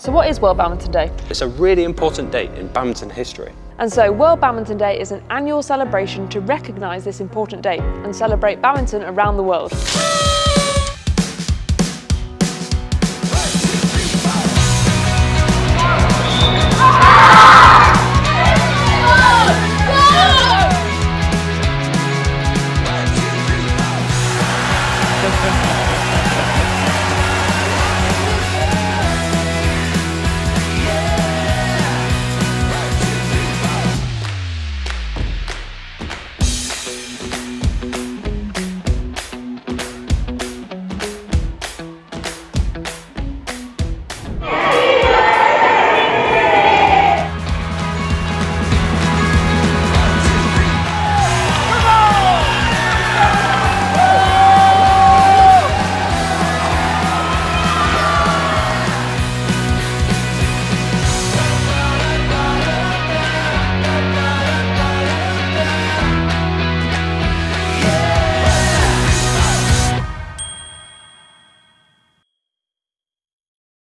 So what is World Badminton Day? It's a really important date in badminton history. And so World Badminton Day is an annual celebration to recognise this important date and celebrate badminton around the world.